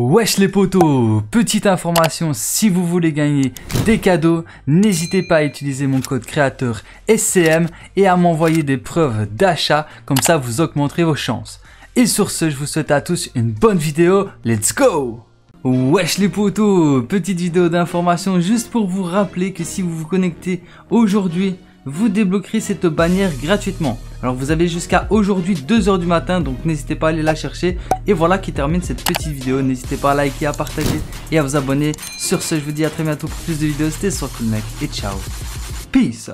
Wesh les potos, petite information, si vous voulez gagner des cadeaux, n'hésitez pas à utiliser mon code créateur SCM et à m'envoyer des preuves d'achat, comme ça vous augmenterez vos chances. Et sur ce, je vous souhaite à tous une bonne vidéo, let's go Wesh les potos, petite vidéo d'information juste pour vous rappeler que si vous vous connectez aujourd'hui vous débloquerez cette bannière gratuitement. Alors vous avez jusqu'à aujourd'hui 2h du matin, donc n'hésitez pas à aller la chercher. Et voilà qui termine cette petite vidéo. N'hésitez pas à liker, à partager et à vous abonner. Sur ce, je vous dis à très bientôt pour plus de vidéos. C'était sur Cool Mec et ciao. Peace